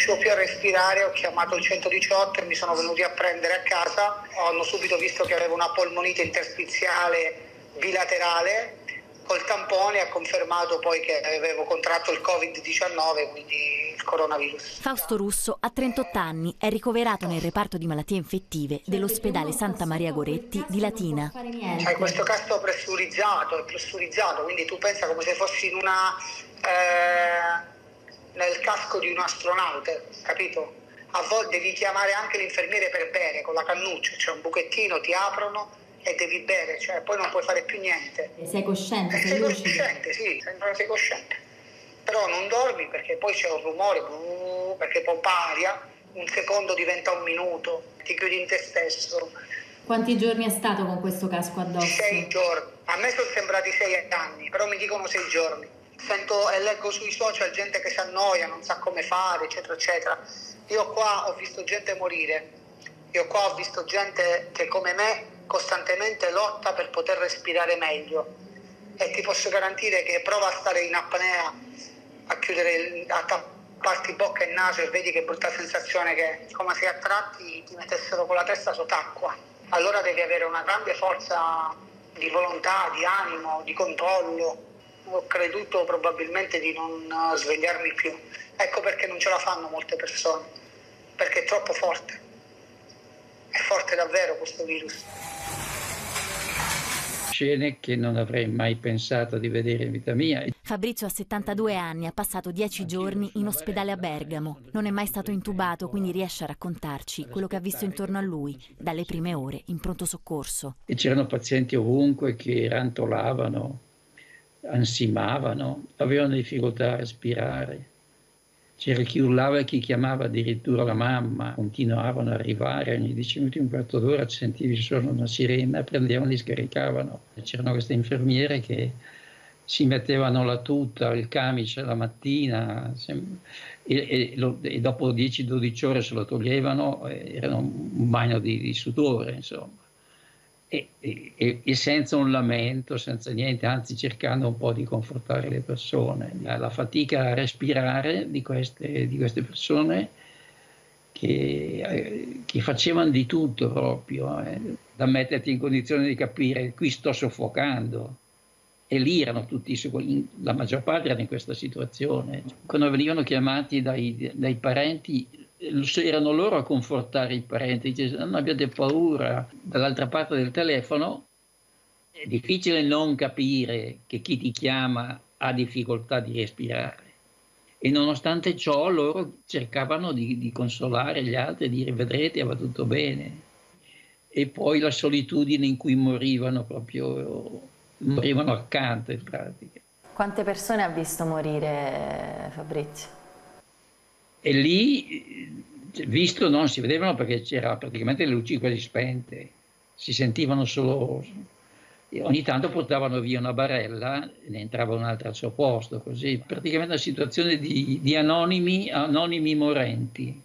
riuscivo più a respirare, ho chiamato il 118 e mi sono venuti a prendere a casa. Hanno subito visto che avevo una polmonite interstiziale bilaterale col tampone ha confermato poi che avevo contratto il Covid-19, quindi il coronavirus. Fausto Russo ha 38 anni, è ricoverato nel reparto di malattie infettive dell'ospedale Santa Maria Goretti di Latina. C'è questo casto pressurizzato, è pressurizzato, quindi tu pensa come se fossi in una, eh, nel casco di un astronauta, capito? A volte devi chiamare anche l'infermiere per bere con la cannuccia, c'è un buchettino, ti aprono e devi bere, cioè poi non puoi fare più niente. Sei cosciente? Sei, sei cosciente, sì, sembra sei cosciente. Però non dormi perché poi c'è un rumore, perché pompa aria, un secondo diventa un minuto, ti chiudi in te stesso. Quanti giorni è stato con questo casco addosso? Sei giorni. A me sono sembrati sei anni, però mi dicono sei giorni. Sento e leggo sui social gente che si annoia, non sa come fare, eccetera, eccetera. Io qua ho visto gente morire, io qua ho visto gente che come me costantemente lotta per poter respirare meglio e ti posso garantire che prova a stare in apnea, a chiudere, a tapparti bocca e naso e vedi che brutta sensazione che come se a tratti ti mettessero con la testa sott'acqua. Allora devi avere una grande forza di volontà, di animo, di controllo. Ho creduto probabilmente di non svegliarmi più. Ecco perché non ce la fanno molte persone, perché è troppo forte. È forte davvero questo virus scene che non avrei mai pensato di vedere in vita mia. Fabrizio ha 72 anni, ha passato 10 giorni in ospedale a Bergamo. Non è mai stato intubato, quindi riesce a raccontarci quello che ha visto intorno a lui dalle prime ore in pronto soccorso. E c'erano pazienti ovunque che rantolavano, ansimavano, avevano difficoltà a respirare. C'era chi urlava e chi chiamava addirittura la mamma, continuavano ad arrivare, ogni 10 minuti, un quarto d'ora sentivi solo una sirena, prendevano e scaricavano. C'erano queste infermiere che si mettevano la tuta, il camice la mattina e, e, e dopo 10-12 ore se lo toglievano, era un bagno di, di sudore, insomma e, e, e, senza un lamento, senza niente, anzi cercando un po' di confortare le persone. La fatica a respirare di queste, di queste persone che, eh, che, facevano di tutto proprio, eh, da metterti in condizione di capire qui sto soffocando. E lì erano tutti, la maggior parte era in questa situazione. Quando venivano chiamati dai, dai parenti erano loro a confortare i parenti, dicevano non abbiate paura, dall'altra parte del telefono è difficile non capire che chi ti chiama ha difficoltà di respirare e nonostante ciò loro cercavano di, di consolare gli altri, di dire vedrete va tutto bene e poi la solitudine in cui morivano proprio, morivano accanto in pratica. Quante persone ha visto morire Fabrizio? E lì, visto, non si vedevano perché c'era praticamente le luci quasi spente, si sentivano solo... Ogni tanto portavano via una barella e ne entrava un'altra al suo posto, così. Praticamente una situazione di, di anonimi, anonimi morenti.